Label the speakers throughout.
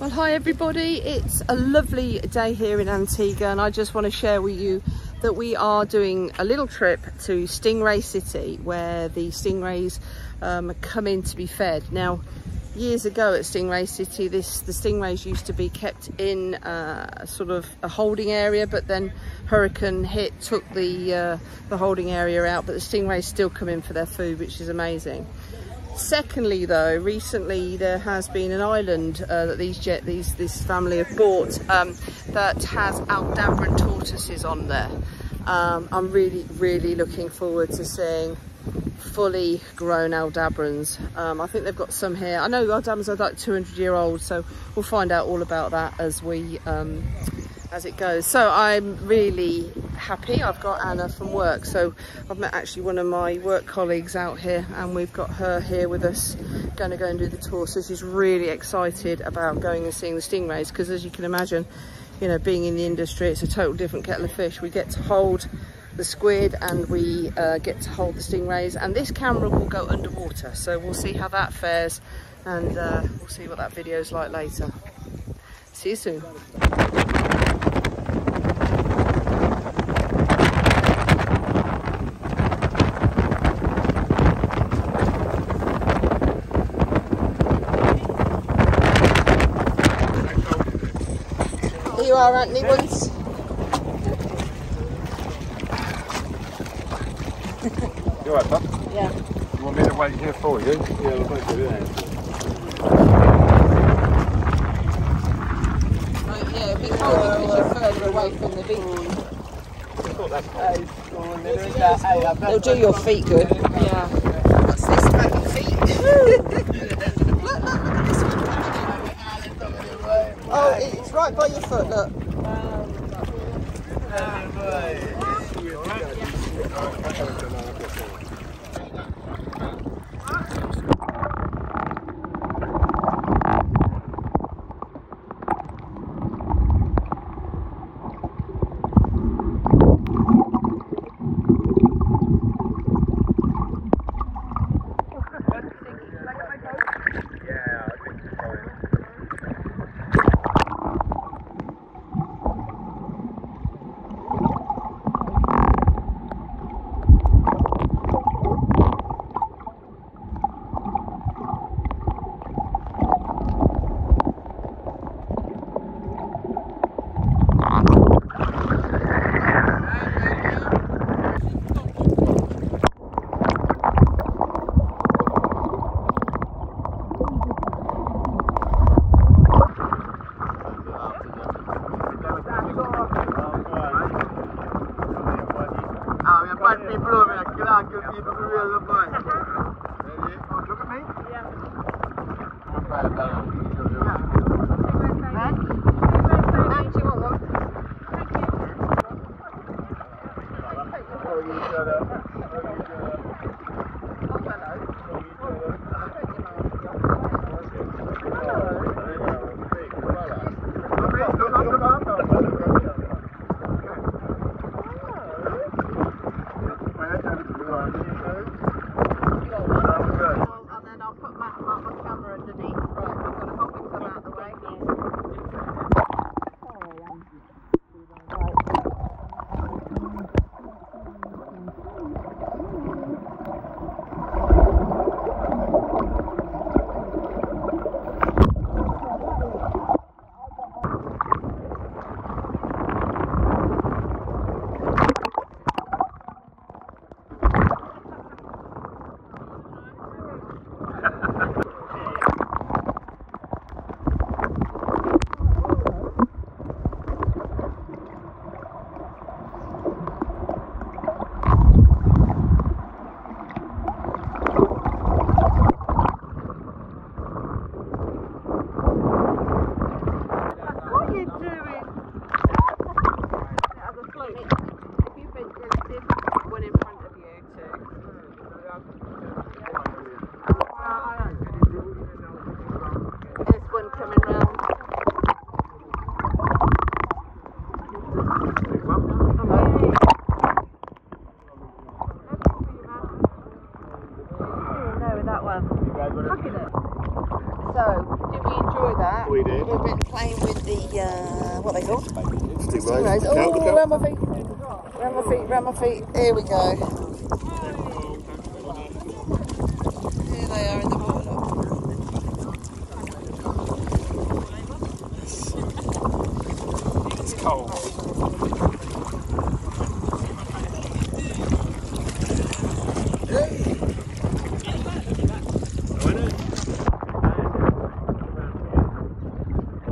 Speaker 1: Well, hi everybody. It's a lovely day here in Antigua and I just want to share with you that we are doing a little trip to Stingray City where the stingrays um, come in to be fed. Now, years ago at Stingray City, this the stingrays used to be kept in uh, sort of a holding area, but then hurricane hit, took the, uh, the holding area out, but the stingrays still come in for their food, which is amazing. Secondly, though, recently there has been an island uh, that these jet these this family have bought um, that has Aldabran tortoises on there. Um, I'm really, really looking forward to seeing fully grown Aldabrans. Um, I think they've got some here. I know Aldabrans are like 200 year old, so we'll find out all about that as we um, as it goes. So I'm really happy. I've got Anna from work. So I've met actually one of my work colleagues out here and we've got her here with us going to go and do the tour. So she's really excited about going and seeing the stingrays because as you can imagine, you know, being in the industry, it's a total different kettle of fish. We get to hold the squid and we uh, get to hold the stingrays and this camera will go underwater. So we'll see how that fares and uh, we'll see what that video is like later. See you soon. You are, Anthony, once.
Speaker 2: You alright, bud?
Speaker 1: Yeah.
Speaker 2: You want me to wait here for you?
Speaker 3: Yeah, we'll both do that.
Speaker 1: Right, yeah, it'd be cold because you're further away from the beach. They'll do your feet good. No, with that one. Look at it. So So, did we enjoy that?
Speaker 3: We did.
Speaker 1: We've been playing with the, uh, what are they called?
Speaker 3: Stingrays.
Speaker 1: Stingrays.
Speaker 3: Look out,
Speaker 1: Oh,
Speaker 3: look out.
Speaker 1: round my feet. Round my feet, round my feet. Here we go. Here they are in the water.
Speaker 2: It's cold.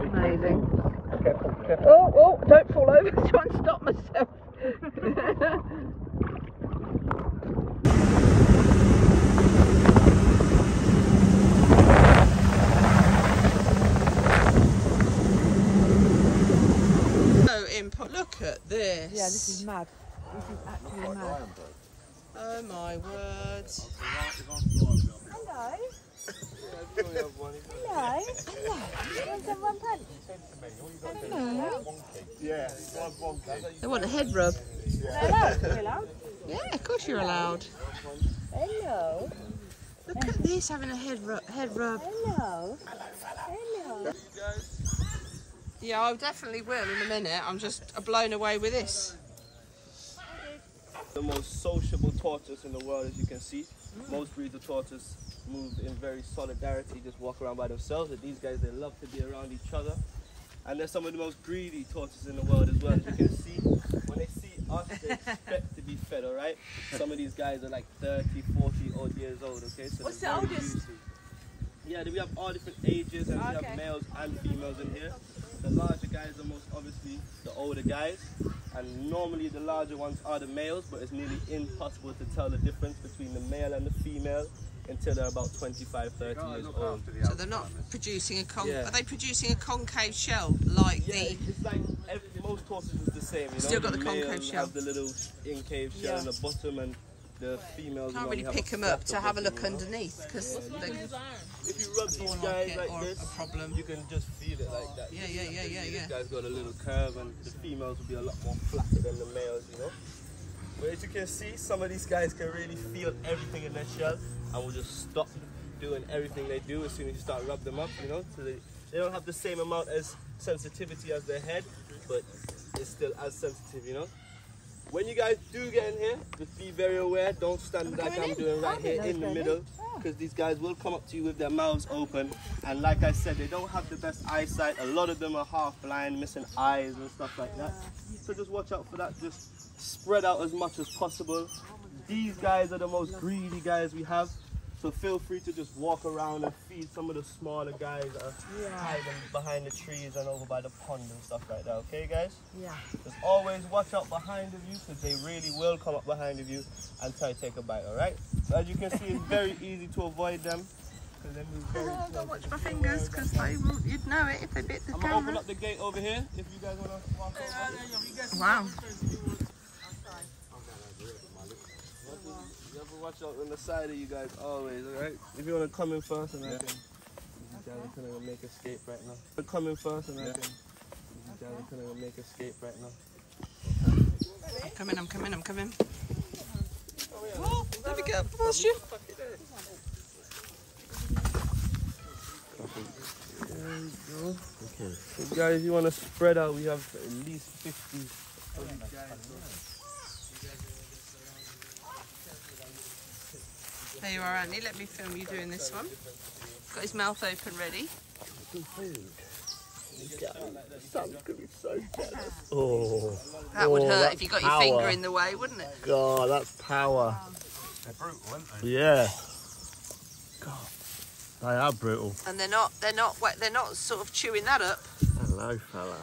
Speaker 1: Amazing. Oh, oh, don't fall over. Try and stop myself. So input, look at this.
Speaker 4: Yeah, this is mad. This is actually mad.
Speaker 1: Oh my word.
Speaker 4: Hello. Hello. Hello. You want some one punch? Hello.
Speaker 3: Yeah, one wonky.
Speaker 1: They want a head rub.
Speaker 4: Hello. Hello.
Speaker 1: Yeah, of course you're allowed.
Speaker 4: Hello.
Speaker 1: Look at this having a head rub. Head rub.
Speaker 4: Hello. Hello.
Speaker 1: Yeah, I definitely will in a minute. I'm just blown away with this.
Speaker 5: the most sociable tortoise in the world, as you can see. Most breeds of tortoise move in very solidarity, just walk around by themselves. But these guys, they love to be around each other. And they're some of the most greedy tortoises in the world as well, as you can see. When they see us, they expect to be fed, all right? Some of these guys are like 30, 40 odd years old, okay? So
Speaker 4: What's
Speaker 5: they're
Speaker 4: the oldest?
Speaker 5: juicy. Yeah, we have all different ages and we have males and females in here. The larger guys are most obviously the older guys. And normally the larger ones are the males, but it's nearly impossible to tell the difference between the male and the female until they're about 25, 30 years old.
Speaker 1: So they're not producing a con.
Speaker 5: Yeah.
Speaker 1: Are they producing a concave shell like
Speaker 5: Yeah,
Speaker 1: the?
Speaker 5: it's like every, most tortoises is the same. You know?
Speaker 1: Still got the concave
Speaker 5: males
Speaker 1: shell.
Speaker 5: have the little incave shell
Speaker 4: Yeah.
Speaker 5: in the bottom, and the females
Speaker 1: Can't really pick them up to have a look underneath because they
Speaker 5: If you rub these
Speaker 1: Born like
Speaker 5: guys like
Speaker 1: or
Speaker 5: this,
Speaker 1: a problem.
Speaker 5: you can just feel it like that.
Speaker 1: Yeah, yeah, yeah, yeah,
Speaker 5: This
Speaker 1: yeah.
Speaker 5: guy's got a little curve, and the females will be a lot more flatter than the males, you know. But as you can see, some of these guys can really feel everything in their shell, and will just stop doing everything they do as soon as you start rub them up, you know. So they, they don't have the same amount as sensitivity as their head, but it's still as sensitive, you know. When you guys do get in here, just be very aware. Don't stand like I'm
Speaker 1: in?
Speaker 5: doing right here in the middle, because these guys will come up to you with their mouths open. And like I said, they don't have the best eyesight. A lot of them are half blind, missing eyes and stuff like that. So just watch out for that. Just spread out as much as possible. These guys are the most greedy guys we have. So feel free to just walk around and feed some of the smaller guys that are hiding behind the trees and over by the pond and stuff like that. Okay, guys?
Speaker 4: Yeah.
Speaker 5: Just always watch out behind of you because they really will come up behind of you and try to take a bite, alright? So As you can see, it's very easy to avoid them. 'cause they move very
Speaker 1: Oh,
Speaker 5: slow.
Speaker 1: watch my fingers because they will, you'd know it if they bit the
Speaker 5: I'm gonna open up the gate over here if you guys wanna walk over.
Speaker 1: Wow.
Speaker 5: You have to watch out on the side of you guys always, alright? If you wanna come in first and I can. You guys are gonna make escape right now. But come in first and I can. You guys are gonna make escape right now.
Speaker 1: I'm coming, I'm coming, I'm coming. Oh, there we go. Past you.
Speaker 5: So guys, if you want to spread out, we have at least 50 of these guys.
Speaker 1: There you are, Andy. Let me film you doing this one. Got his mouth open ready.
Speaker 3: Oh,
Speaker 1: That would
Speaker 3: Oh,
Speaker 1: hurt if you got your finger in the way, wouldn't it?
Speaker 3: God, that's power.
Speaker 2: They're brutal, aren't they?
Speaker 3: Yeah. God, they are brutal.
Speaker 1: And they're not, they're not, they're not sort of chewing that up.
Speaker 3: Hello, fella.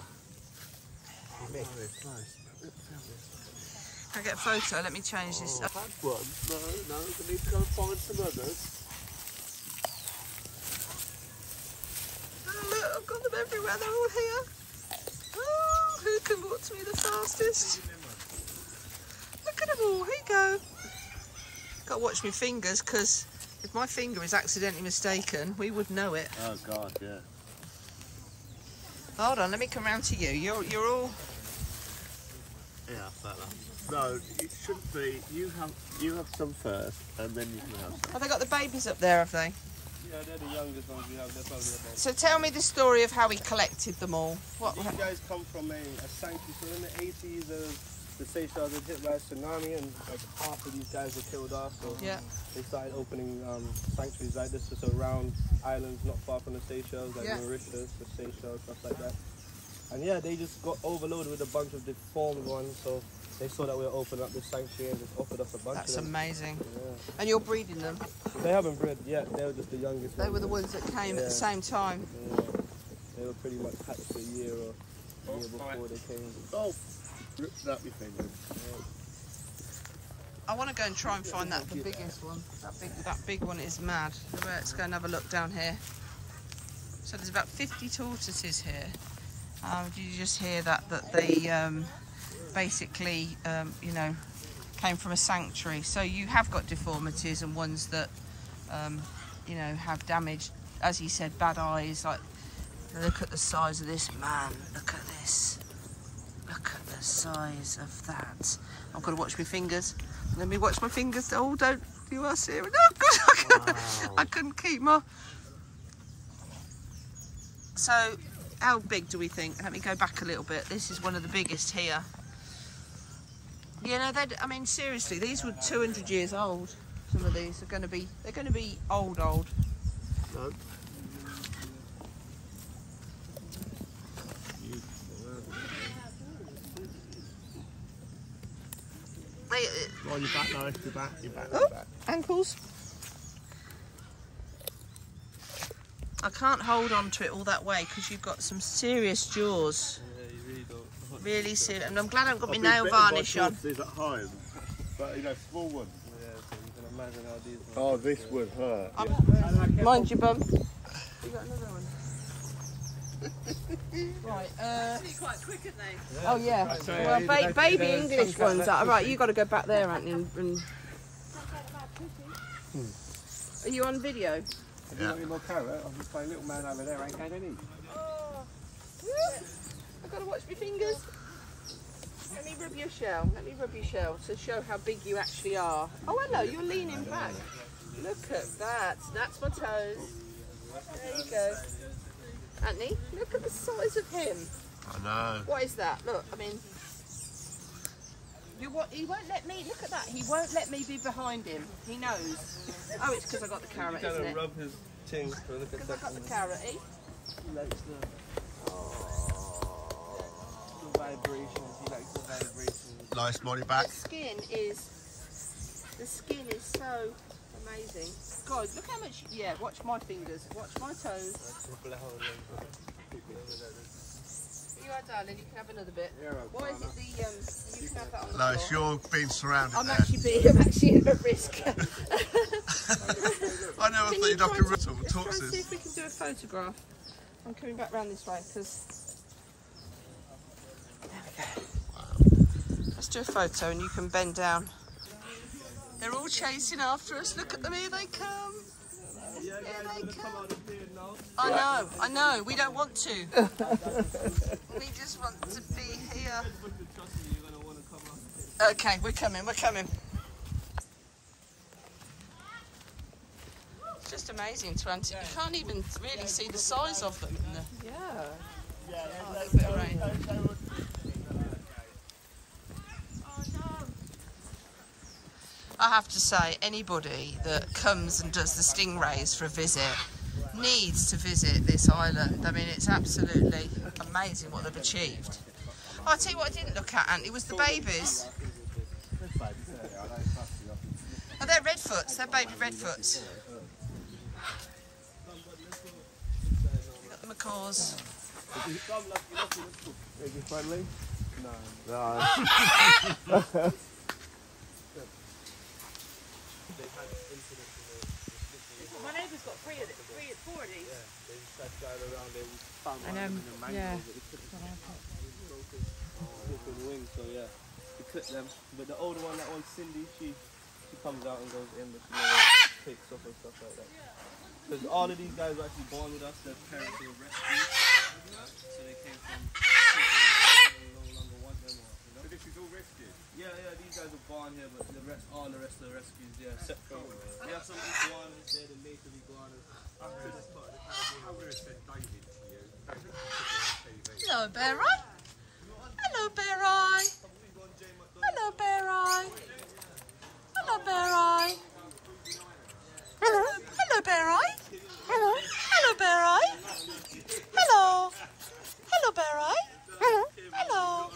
Speaker 1: Can I get a photo? Let me change this.
Speaker 3: I Had one. No, no, we need to go and find some others.
Speaker 1: Oh, look, I've got them everywhere. They're all here. Oh, who can walk to me the fastest? Look at them all. Here you go. Got to watch my fingers because if my finger is accidentally mistaken, we would know it.
Speaker 3: Oh, God, yeah.
Speaker 1: Hold on, let me come round to you. You're, you're all.
Speaker 3: Yeah, fella. No, it shouldn't be. You have you have some first, and then you can have some.
Speaker 1: Have they got the babies up there? Have they?
Speaker 5: Yeah, they're the youngest ones we have. They're probably about.
Speaker 1: So tell me the story of how we collected them all. What?
Speaker 5: These guys come from a, a sanctuary. So in the 80s, uh, the Seychelles had hit by a tsunami, and like half of these guys were killed off. So
Speaker 1: Yeah.
Speaker 5: they started opening um, sanctuaries like this, just around islands not far from the Seychelles, like
Speaker 1: Yeah.
Speaker 5: Mauritius, the Seychelles, stuff like that. And yeah, they just got overloaded with a bunch of deformed ones. So they saw that we were opening up this sanctuary and just offered us a bunch
Speaker 1: That's
Speaker 5: of them.
Speaker 1: amazing.
Speaker 5: Yeah.
Speaker 1: And you're breeding them.
Speaker 5: They haven't bred yet. They were just the youngest.
Speaker 1: They were the
Speaker 5: ones.
Speaker 1: ones that came at the same time.
Speaker 5: Yeah. They were pretty much hatched a year or a year before they came.
Speaker 3: Oh, ripped up your fingers.
Speaker 1: I want to go and try and find that the biggest one. That big, that big one is mad. Let's go and have a look down here. So there's about 50 tortoises here. Um, did you just hear that? That they um, basically, um, you know, came from a sanctuary. So you have got deformities and ones that, um, you know, have damaged. As he said, bad eyes. Like, look at the size of this man. Look at this. Look at the size of that. I've got to watch my fingers. Let me watch my fingers. Oh, don't you are serious? Oh, God, I couldn't, I couldn't keep my. So, how big do we think? Let me go back a little bit. This is one of the biggest here. You know, they. I mean, seriously, these were 200 years old. Some of these are going to be. They're going to be old, old.
Speaker 3: No.
Speaker 1: They, uh,
Speaker 3: On your back, now. Your back, your back,
Speaker 1: Oh.
Speaker 3: your back.
Speaker 1: ankles. I can't hold on to it all that way because you've got some serious jaws.
Speaker 5: Yeah, you really don't.
Speaker 1: And I'm glad I haven't got my
Speaker 3: I've been
Speaker 1: nail varnish on.
Speaker 3: tortoises at home, but you know, small ones.
Speaker 5: Yeah, so you can imagine how these. ones-
Speaker 3: Oh, this would hurt.
Speaker 1: Mind your bum. You got another one. right. Uh,
Speaker 4: quite quick, aren't they?
Speaker 1: oh yeah. Well, ba- baby English ones. Are, right, you got to go back there, Anthony. And, and... Are you on video?
Speaker 2: Have you got any more carrot? I'm just playing little man over there, ain't got any.
Speaker 1: Oh. I've got to watch my fingers. Let me rub your shell. Let me rub your shell to show how big you actually are. Oh, hello, you're leaning back. Look at that. That's my toes. There you go. Anthony, look at the size of him.
Speaker 3: I know.
Speaker 1: What is that? Look, I mean, you what? He won't let me. Look at that. He won't let me be behind him. He knows. Oh, it's because I got the carrot,
Speaker 5: Kind
Speaker 1: isn't
Speaker 5: of
Speaker 1: it?
Speaker 5: rub his ting. So look at
Speaker 1: Because I
Speaker 5: that.
Speaker 1: got the carrot. Eh?
Speaker 5: He likes the, the vibrations. He likes the vibrations.
Speaker 3: Nice body back.
Speaker 1: The skin is. The skin is so amazing. God, look how much. Yeah, watch my fingers. Watch my toes. You are, darling. You can have another bit. Why is it the um? You can have that on the
Speaker 3: No,
Speaker 1: floor.
Speaker 3: it's you're being surrounded
Speaker 1: I'm
Speaker 3: there.
Speaker 1: actually being, I'm actually at risk.
Speaker 3: I never
Speaker 1: Can
Speaker 3: thought
Speaker 1: you
Speaker 3: you'd have
Speaker 1: try
Speaker 3: to
Speaker 1: to-
Speaker 3: ruttle
Speaker 1: Let's try and see if we can do a photograph. I'm coming back round this way because. There we go. Let's do a photo and you can bend down. They're all chasing after us. Look at them, here they come. Here they
Speaker 5: come
Speaker 1: come.
Speaker 5: out of here now.
Speaker 1: I know, I know. We don't want to. we just want to be here.
Speaker 5: But trust me, you're gonna want to come out.
Speaker 1: Okay, we're coming, we're coming. It's just amazing to ante- You can't even really see the size of them. The... Yeah. Oh, a little bit of rain. I have to say, anybody that comes and does the stingrays for a visit needs to visit this island. I mean, it's absolutely amazing what they've achieved. Oh, I'll tell you what I didn't look at, Ant, it was the babies. Oh, they're redfoots. They're baby redfoots. We've got the macaws.
Speaker 5: Is he friendly?
Speaker 3: No.
Speaker 4: My neighbour's got three of it, three, four of these.
Speaker 5: Yeah, They just started driving around there. We found one
Speaker 1: And, um,
Speaker 5: in the mangroves
Speaker 1: yeah.
Speaker 5: that we couldn't flipping wings, so yeah. We clip them. But the older one, that one Cindy, she she comes out and goes in, but she never takes off and stuff like that. Because all of these guys were actually born with us, their parents were rescued. So they came from people no longer want them or, you know?
Speaker 2: this is all rescued.
Speaker 5: Yeah, yeah, these guys were born here, but the rest, all the rest of the rescues, yeah, except for we have some iguanas there, the native iguanas.
Speaker 1: Hello, Bear Eye. Hello, Bear Eye. Hello, Bear Eye. Hello, Bear Eye. Hello. Hello, Bear Eye. Hello. Hello, Bear Eye. Hello. Hello, Bear Eye. Hello. Hello.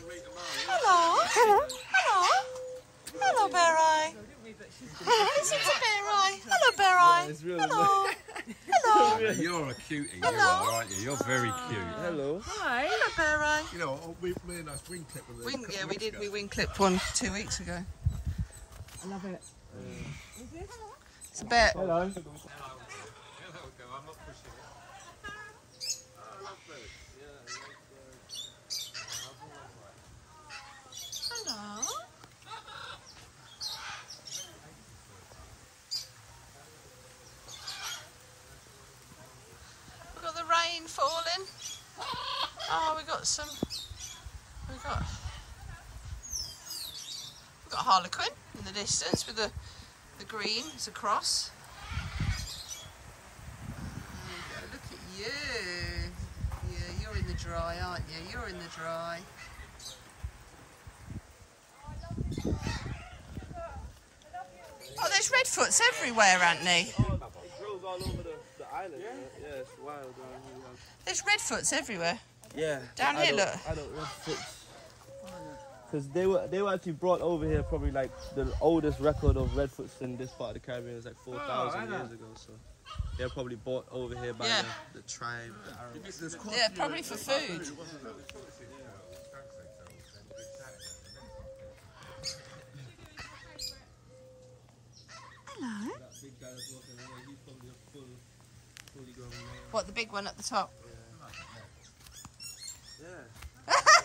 Speaker 1: Hello. Hello. Hello. Hello, Bear Eye. This is a Bear Eye. Hello, Bear Eye.
Speaker 5: It's real.
Speaker 1: Hello. Hello.
Speaker 6: You're a cutie, you
Speaker 1: Hello.
Speaker 6: are, aren't you? You're very cute.
Speaker 5: Hello.
Speaker 1: Hello, Bear Eye.
Speaker 3: You know, we, me and us wing clip with
Speaker 1: Wing, yeah, we did. We wing clipped one two weeks ago.
Speaker 2: I love it.
Speaker 1: It's a bear.
Speaker 2: Hello.
Speaker 1: Hello. We've got the rain falling. Ah, oh, we got some. We got. We got Harlequin in the distance with the the green. It's a cross. Go. Look at you. Yeah, you're in the dry, aren't you? You're in the dry. Oh, there's redfoots everywhere, Anthony.
Speaker 5: It grows all over the, the island. Yeah? yeah, it's wild down here.
Speaker 1: There's redfoots everywhere.
Speaker 5: Yeah.
Speaker 1: Down here, look.
Speaker 5: Adult redfoots. Because they were they were actually brought over here probably like the oldest record of redfoots in this part of the Caribbean is like four thousand years ago. So they're probably brought over here by
Speaker 1: Yeah.
Speaker 5: the, the tribe, the Arawaks.
Speaker 1: Yeah, probably for food. Hello.
Speaker 5: That big guy that's walking away, he's probably a full, fully grown male.
Speaker 1: What, the big one at the top?
Speaker 5: Yeah.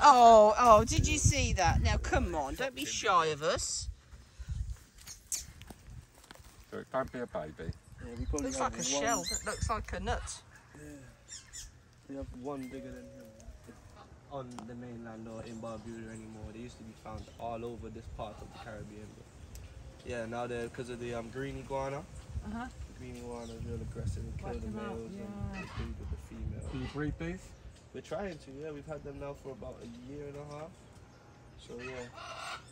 Speaker 1: Oh, oh, did you see that? Now, come on, don't be shy of us.
Speaker 6: It can't be a baby.
Speaker 5: Yeah, we
Speaker 1: Looks like a
Speaker 5: one,
Speaker 1: shell. It looks like a nut.
Speaker 5: We have one bigger than him. On the mainland or in Barbuda anymore. They used to be found all over this part of the Caribbean. But yeah, now they're because of the um, green iguana.
Speaker 2: Uh-huh.
Speaker 5: The green iguana is real aggressive and kill
Speaker 2: Wipe
Speaker 5: the
Speaker 2: them out,
Speaker 5: males
Speaker 2: yeah.
Speaker 5: and they breed with the females.
Speaker 6: Can you breed these?
Speaker 5: We're trying to, yeah. We've had them now for about a year and a half. So yeah,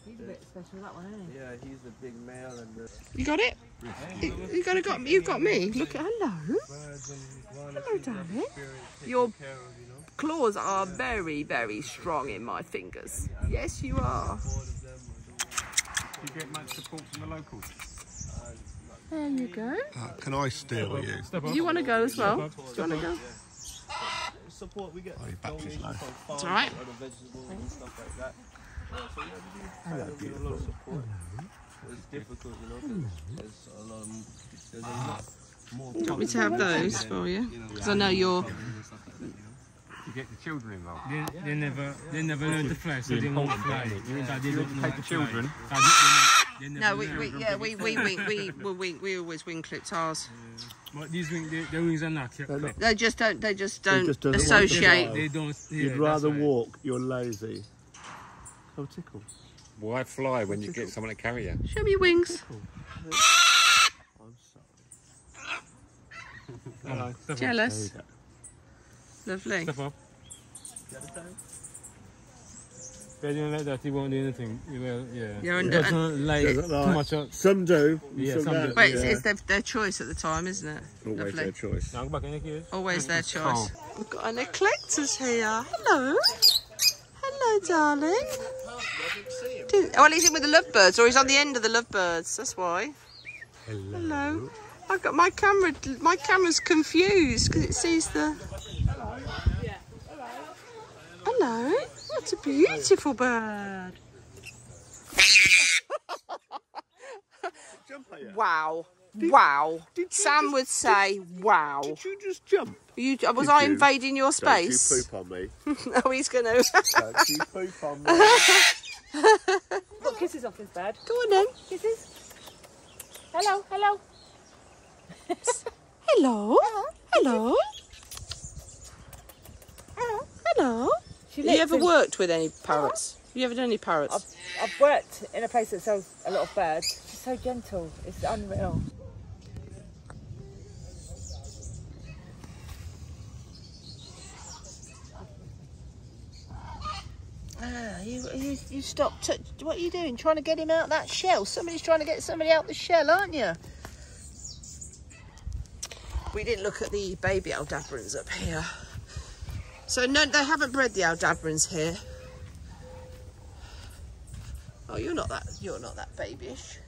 Speaker 2: He's a bit special, that one, isn't he?
Speaker 5: yeah, he's the big male and the
Speaker 1: You got it? You, you got, got, you got me. Look at hello.
Speaker 5: birds and iguanas.
Speaker 1: Hello,
Speaker 5: seem to have the
Speaker 1: darling.
Speaker 5: spirit taken
Speaker 1: You're-
Speaker 5: care of, you know.
Speaker 1: Claws are very, very strong in my fingers. Yes, you are.
Speaker 5: Bored of them or don't
Speaker 6: Do you get much support from the locals?
Speaker 1: There you go.
Speaker 3: Uh, can I steal with you?
Speaker 6: Step up.
Speaker 1: You want to go as well? Do you want to go?
Speaker 5: support we get
Speaker 3: Oh, your battery's
Speaker 5: donations
Speaker 3: low.
Speaker 5: from
Speaker 1: all right.
Speaker 5: and other vegetables like that. Yeah, so yeah, we do kind of get a lot support. It's difficult, you know, because there's a lot of, there's a lot more.
Speaker 1: Do you want me to have those for you?
Speaker 5: You
Speaker 1: Because I know you're.
Speaker 5: and stuff like that, you
Speaker 6: get the children involved.
Speaker 7: They, they never they never learn to fly, so they won't fly. That they
Speaker 6: You
Speaker 7: don't know
Speaker 6: take the children.
Speaker 7: Fly. That they- they never
Speaker 1: No, we, we yeah, we we we we we, we, we always wing clipped ours.
Speaker 7: But these wings, they, the wings are not kept. clipped.
Speaker 1: They just don't. They just don't
Speaker 3: just doesn't want to
Speaker 1: associate.
Speaker 3: fly.
Speaker 7: They don't. Yeah,
Speaker 3: You'd
Speaker 7: that's
Speaker 3: rather
Speaker 7: right.
Speaker 3: walk, you're lazy. Oh, tickle.
Speaker 6: Why fly when you get someone to carry you?
Speaker 1: Show me your wings.
Speaker 3: I'm sorry.
Speaker 7: Step up.
Speaker 1: Jealous. Lovely.
Speaker 7: Step up. If you don't like that, he won't do anything. He will, yeah.
Speaker 1: You're under-
Speaker 7: doesn't like
Speaker 3: Doesn't
Speaker 7: too much. Of,
Speaker 3: Some do.
Speaker 7: Yeah,
Speaker 3: some
Speaker 7: some do.
Speaker 3: don't.
Speaker 1: It's,
Speaker 3: yeah.
Speaker 1: it's their, their choice at the time, isn't it?
Speaker 3: Always
Speaker 1: Lovely.
Speaker 3: their choice.
Speaker 7: now go back in the cage.
Speaker 1: Always their
Speaker 6: Cool.
Speaker 1: choice. We've got an eclectus here. Hello. Hello, darling. Didn't- Well, oh, he's in with the lovebirds, or he's on the end of the lovebirds. That's why. Hello. Hello. I've got my camera. My camera's confused because it sees the. Hello. Hello. What a beautiful bird.
Speaker 3: wow. at you.
Speaker 1: Wow. Did Sam would say, wow.
Speaker 3: Did you just jump?
Speaker 1: You, was
Speaker 3: Did
Speaker 1: I
Speaker 3: you?
Speaker 1: invading your
Speaker 3: Don't you poop on me.
Speaker 1: oh, he's going to.
Speaker 3: Don't you poop on me.
Speaker 2: Got kisses off his bed.
Speaker 1: Go on then.
Speaker 2: Kisses. Hello, hello.
Speaker 1: Hello. Hello. Hello.
Speaker 2: Have
Speaker 1: you ever worked with any parrots? Have you ever done any parrots?
Speaker 2: I've, I've worked in a place that sells a lot of birds. She's so gentle. It's unreal.
Speaker 1: Ah, you, you, you stopped. What are you doing? Trying to get him out that shell. Somebody's trying to get somebody out the shell, aren't you? We didn't look at the baby aldabrans up here. So no, they haven't bred the Aldabrans here. Oh, you're not that, you're not that babyish.